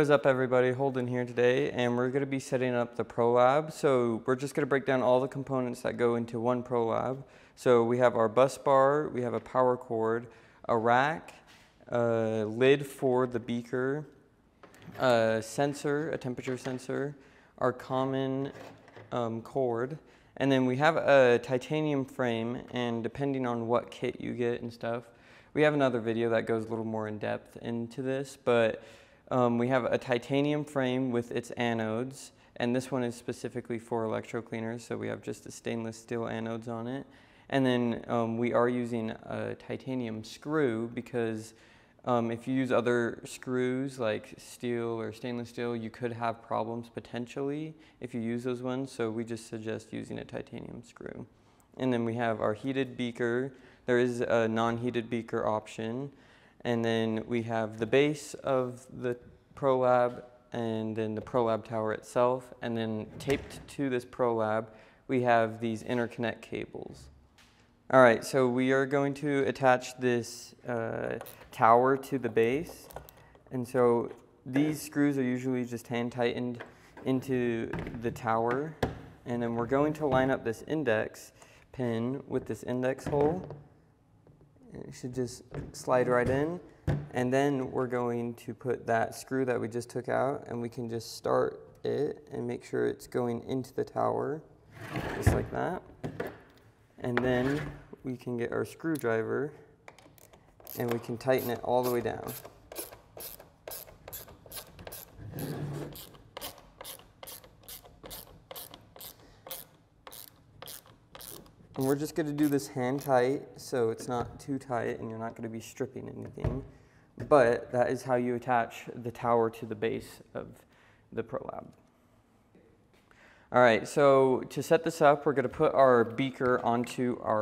What is up everybody, Holden here today and we're going to be setting up the ProLab. So we're just going to break down all the components that go into one ProLab. So we have our bus bar, we have a power cord, a rack, a lid for the beaker, a sensor, a temperature sensor, our common um, cord, and then we have a titanium frame and depending on what kit you get and stuff, we have another video that goes a little more in depth into this, but um, we have a titanium frame with its anodes, and this one is specifically for electro cleaners, so we have just the stainless steel anodes on it. And then um, we are using a titanium screw because um, if you use other screws like steel or stainless steel, you could have problems potentially if you use those ones, so we just suggest using a titanium screw. And then we have our heated beaker. There is a non-heated beaker option. And then we have the base of the ProLab and then the ProLab tower itself. And then taped to this ProLab, we have these interconnect cables. All right, so we are going to attach this uh, tower to the base. And so these screws are usually just hand tightened into the tower. And then we're going to line up this index pin with this index hole. It should just slide right in. And then we're going to put that screw that we just took out and we can just start it and make sure it's going into the tower, just like that. And then we can get our screwdriver and we can tighten it all the way down. And we're just going to do this hand tight so it's not too tight and you're not going to be stripping anything. But that is how you attach the tower to the base of the ProLab. All right, so to set this up, we're going to put our beaker onto our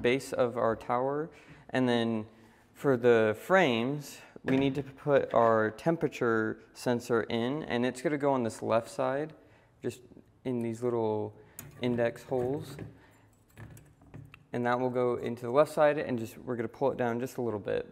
base of our tower. And then for the frames, we need to put our temperature sensor in, and it's going to go on this left side, just in these little index holes and that will go into the left side and just we're going to pull it down just a little bit.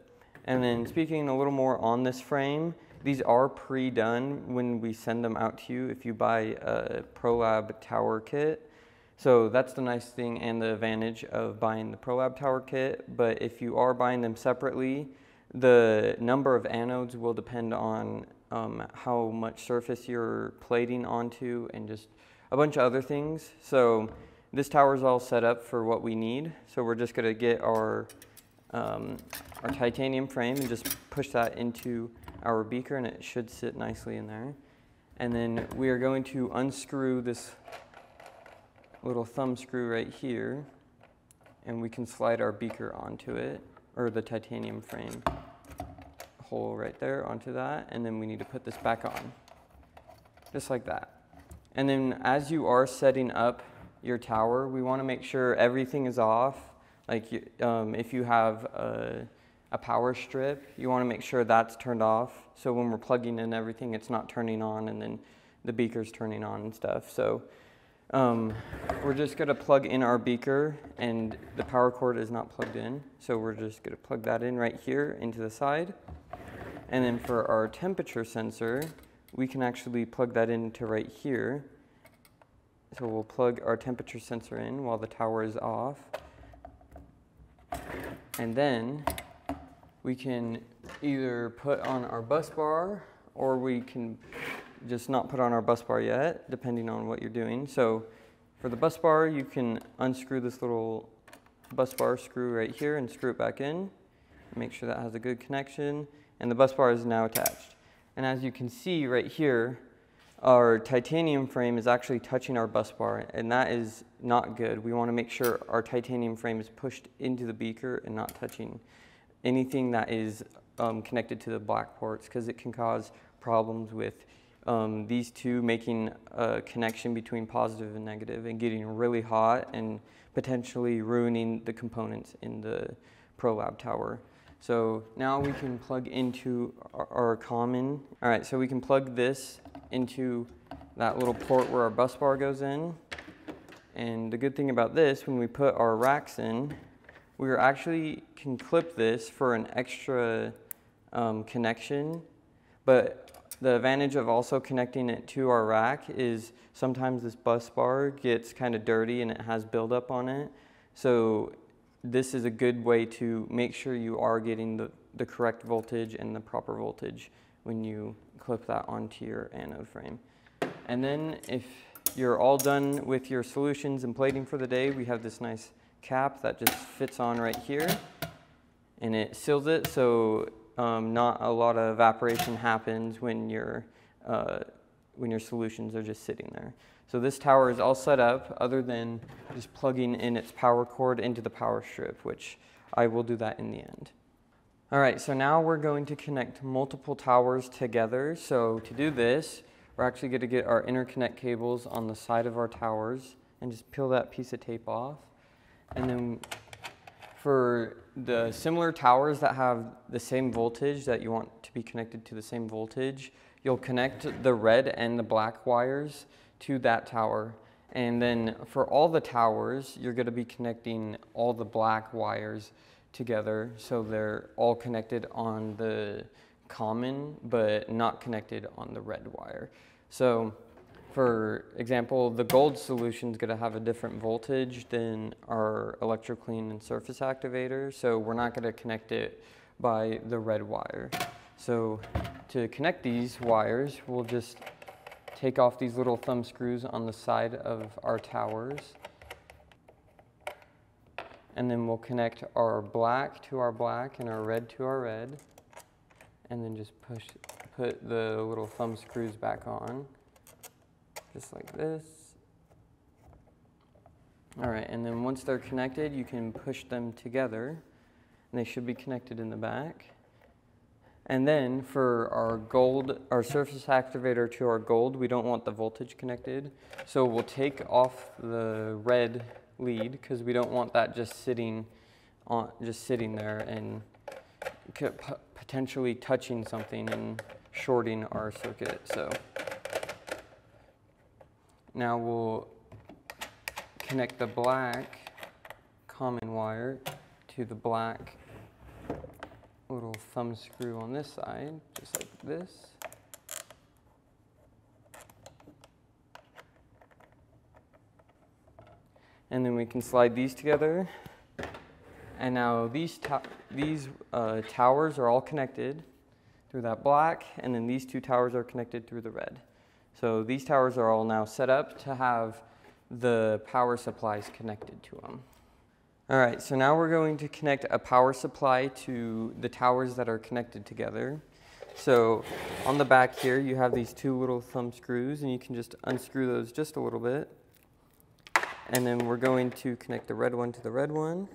And then speaking a little more on this frame, these are pre-done when we send them out to you if you buy a ProLab Tower kit. So that's the nice thing and the advantage of buying the ProLab Tower kit. But if you are buying them separately, the number of anodes will depend on um, how much surface you're plating onto and just a bunch of other things. So this tower is all set up for what we need. So we're just gonna get our, um, our titanium frame and just push that into our beaker and it should sit nicely in there. And then we are going to unscrew this little thumb screw right here and we can slide our beaker onto it or the titanium frame hole right there onto that and then we need to put this back on just like that and then as you are setting up your tower, we want to make sure everything is off. Like um, if you have a, a power strip, you want to make sure that's turned off. So when we're plugging in everything, it's not turning on and then the beaker's turning on and stuff. So um, we're just going to plug in our beaker and the power cord is not plugged in. So we're just going to plug that in right here into the side. And then for our temperature sensor, we can actually plug that into right here. So we'll plug our temperature sensor in while the tower is off. And then we can either put on our bus bar or we can just not put on our bus bar yet, depending on what you're doing. So for the bus bar, you can unscrew this little bus bar screw right here and screw it back in. Make sure that has a good connection. And the bus bar is now attached. And as you can see right here, our titanium frame is actually touching our bus bar, and that is not good. We want to make sure our titanium frame is pushed into the beaker and not touching anything that is um, connected to the black ports because it can cause problems with um, these two making a connection between positive and negative and getting really hot and potentially ruining the components in the ProLab tower. So now we can plug into our, our common. All right, so we can plug this into that little port where our bus bar goes in. And the good thing about this, when we put our racks in, we actually can clip this for an extra um, connection. But the advantage of also connecting it to our rack is sometimes this bus bar gets kind of dirty and it has buildup on it. So this is a good way to make sure you are getting the, the correct voltage and the proper voltage when you clip that onto your anode frame. And then if you're all done with your solutions and plating for the day, we have this nice cap that just fits on right here and it seals it so um, not a lot of evaporation happens when your, uh, when your solutions are just sitting there. So this tower is all set up other than just plugging in its power cord into the power strip, which I will do that in the end. All right, so now we're going to connect multiple towers together. So to do this, we're actually going to get our interconnect cables on the side of our towers and just peel that piece of tape off. And then for the similar towers that have the same voltage that you want to be connected to the same voltage, you'll connect the red and the black wires to that tower. And then for all the towers, you're going to be connecting all the black wires together so they're all connected on the common but not connected on the red wire. So for example, the gold solution is going to have a different voltage than our electroclean and surface activator, so we're not going to connect it by the red wire. So to connect these wires, we'll just take off these little thumb screws on the side of our towers. And then we'll connect our black to our black and our red to our red. And then just push, put the little thumb screws back on just like this. All right, and then once they're connected, you can push them together, and they should be connected in the back. And then for our gold, our surface activator to our gold, we don't want the voltage connected. So we'll take off the red lead because we don't want that just sitting on, just sitting there and potentially touching something and shorting our circuit. So now we'll connect the black common wire to the black little thumb screw on this side, just like this. And then we can slide these together. And now these, these uh, towers are all connected through that black, and then these two towers are connected through the red. So these towers are all now set up to have the power supplies connected to them. All right, so now we're going to connect a power supply to the towers that are connected together. So on the back here, you have these two little thumb screws, and you can just unscrew those just a little bit. And then we're going to connect the red one to the red one,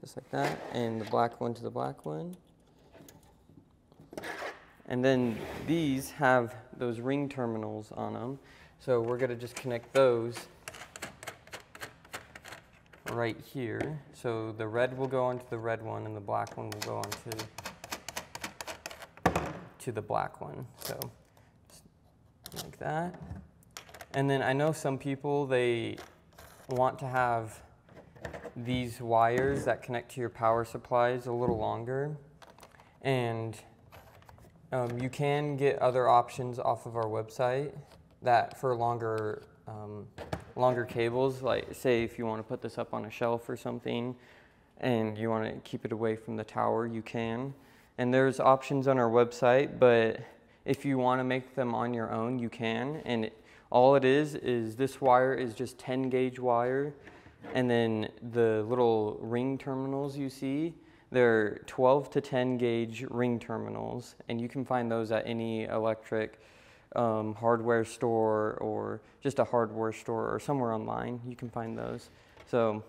just like that, and the black one to the black one. And then these have those ring terminals on them. So we're going to just connect those right here. So the red will go onto the red one and the black one will go onto to the black one. So just like that. And then I know some people, they want to have these wires that connect to your power supplies a little longer. And um, you can get other options off of our website that for longer um, longer cables, like say if you want to put this up on a shelf or something and you want to keep it away from the tower, you can. And there's options on our website, but if you want to make them on your own, you can. And it, all it is is this wire is just 10 gauge wire and then the little ring terminals you see they're 12 to 10 gauge ring terminals, and you can find those at any electric um, hardware store or just a hardware store or somewhere online. You can find those. So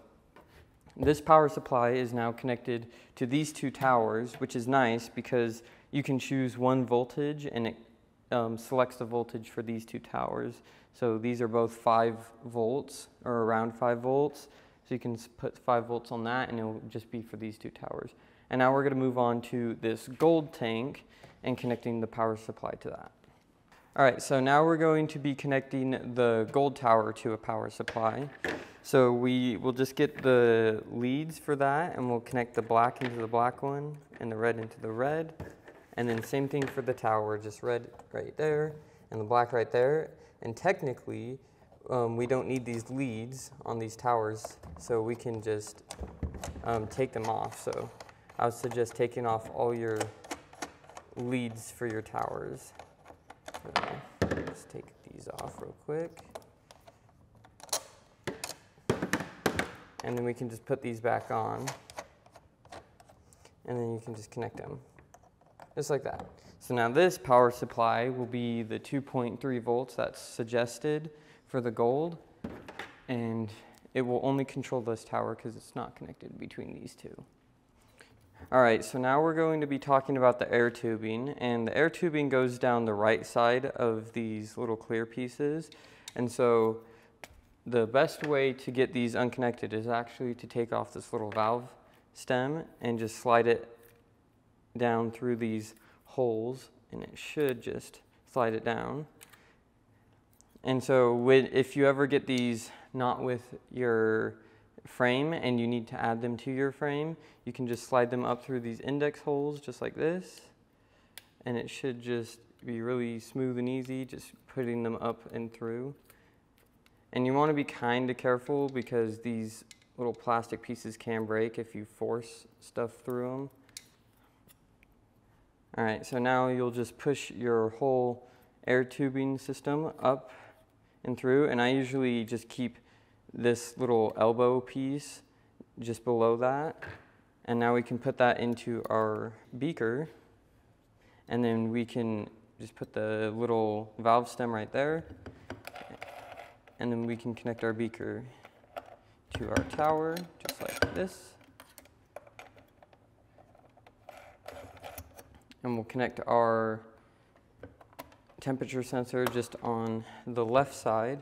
this power supply is now connected to these two towers, which is nice because you can choose one voltage and it um, selects the voltage for these two towers. So these are both 5 volts or around 5 volts. So you can put 5 volts on that and it'll just be for these two towers. And now we're going to move on to this gold tank and connecting the power supply to that. All right, so now we're going to be connecting the gold tower to a power supply. So we will just get the leads for that and we'll connect the black into the black one and the red into the red. And then same thing for the tower, just red right there and the black right there. And technically, um, we don't need these leads on these towers, so we can just um, take them off. So I would suggest taking off all your leads for your towers. So take these off real quick. And then we can just put these back on. And then you can just connect them, just like that. So now this power supply will be the 2.3 volts that's suggested for the gold. And it will only control this tower because it's not connected between these two. All right, so now we're going to be talking about the air tubing. And the air tubing goes down the right side of these little clear pieces. And so the best way to get these unconnected is actually to take off this little valve stem and just slide it down through these holes and it should just slide it down. And so if you ever get these not with your frame and you need to add them to your frame, you can just slide them up through these index holes just like this. And it should just be really smooth and easy, just putting them up and through. And you want to be kind of careful because these little plastic pieces can break if you force stuff through them. All right, so now you'll just push your whole air tubing system up and through, and I usually just keep this little elbow piece just below that. And now we can put that into our beaker, and then we can just put the little valve stem right there, and then we can connect our beaker to our tower, just like this. And we'll connect our temperature sensor just on the left side,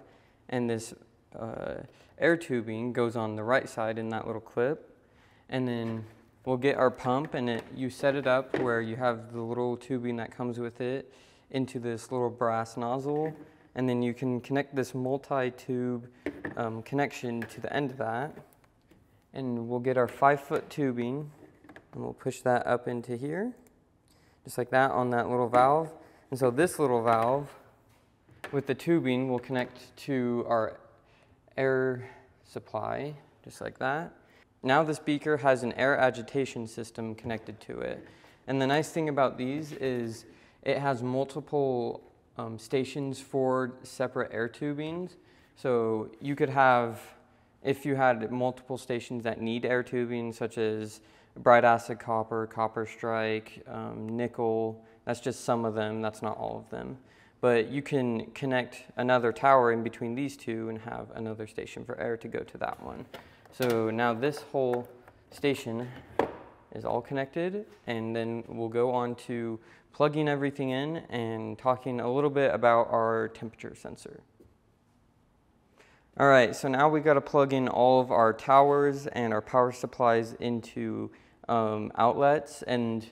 and this uh, air tubing goes on the right side in that little clip. And then we'll get our pump, and it, you set it up where you have the little tubing that comes with it into this little brass nozzle and then you can connect this multi-tube um, connection to the end of that. And we'll get our five foot tubing and we'll push that up into here, just like that on that little valve. And so this little valve with the tubing will connect to our air supply, just like that. Now this beaker has an air agitation system connected to it. And the nice thing about these is it has multiple um, stations for separate air tubings. So you could have, if you had multiple stations that need air tubing, such as bright acid copper, copper strike, um, nickel, that's just some of them, that's not all of them. But you can connect another tower in between these two and have another station for air to go to that one. So now this whole station is all connected and then we'll go on to plugging everything in and talking a little bit about our temperature sensor. All right, so now we got to plug in all of our towers and our power supplies into um, outlets and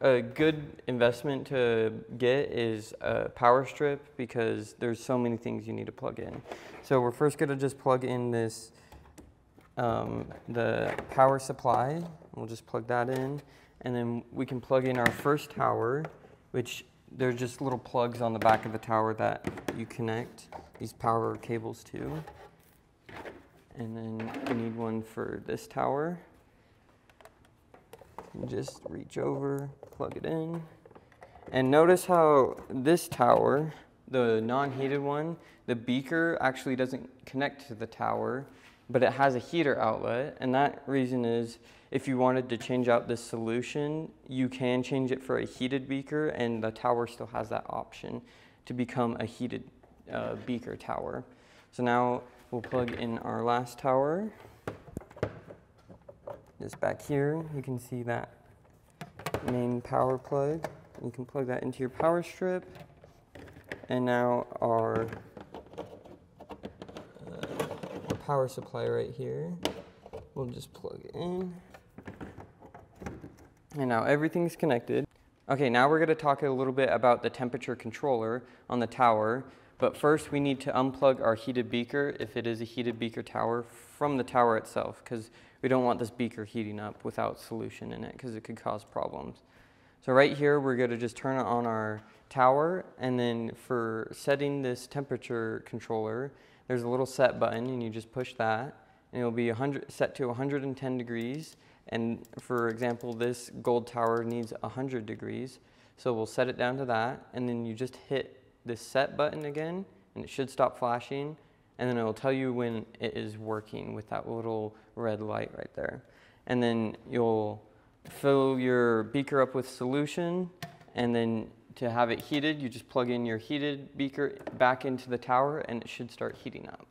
a good investment to get is a power strip because there's so many things you need to plug in. So we're first going to just plug in this, um, the power supply. We'll just plug that in. And then we can plug in our first tower which they're just little plugs on the back of the tower that you connect these power cables to. And then you need one for this tower. Just reach over, plug it in. And notice how this tower, the non-heated one, the beaker actually doesn't connect to the tower, but it has a heater outlet. And that reason is if you wanted to change out this solution, you can change it for a heated beaker and the tower still has that option to become a heated uh, beaker tower. So now we'll plug in our last tower. Just back here, you can see that main power plug. You can plug that into your power strip. And now our uh, power supply right here. We'll just plug it in. And now everything's connected. Okay, now we're going to talk a little bit about the temperature controller on the tower. But first we need to unplug our heated beaker, if it is a heated beaker tower, from the tower itself, because we don't want this beaker heating up without solution in it, because it could cause problems. So right here, we're going to just turn on our tower, and then for setting this temperature controller, there's a little set button, and you just push that, and it'll be 100, set to 110 degrees. And for example, this gold tower needs 100 degrees, so we'll set it down to that, and then you just hit this set button again, and it should stop flashing, and then it'll tell you when it is working with that little red light right there. And then you'll fill your beaker up with solution, and then to have it heated, you just plug in your heated beaker back into the tower, and it should start heating up.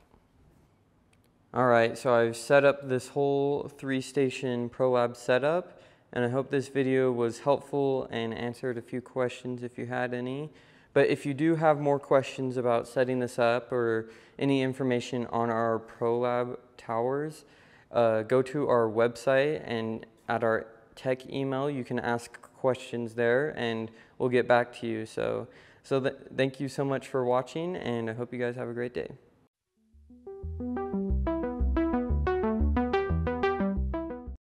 All right, so I've set up this whole three station ProLab setup, and I hope this video was helpful and answered a few questions if you had any. But if you do have more questions about setting this up or any information on our ProLab towers, uh, go to our website and at our tech email, you can ask questions there and we'll get back to you. So, so th thank you so much for watching and I hope you guys have a great day.